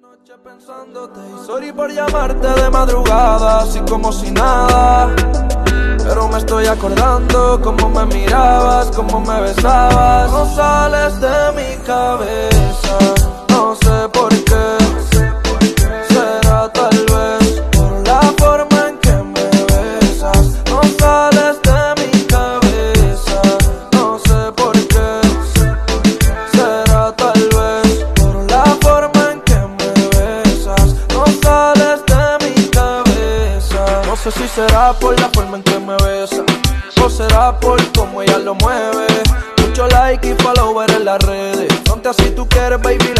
noche pensándote y sorry por llamarte de madrugada, así como si nada. Pero me estoy acordando cómo me mirabas, cómo me besabas. No sales de mi cabeza, sé si será por la forma en que me besas. O será por cómo ella lo mueve. Mucho like y follower en las redes. Ponte así tú quieres, baby. la-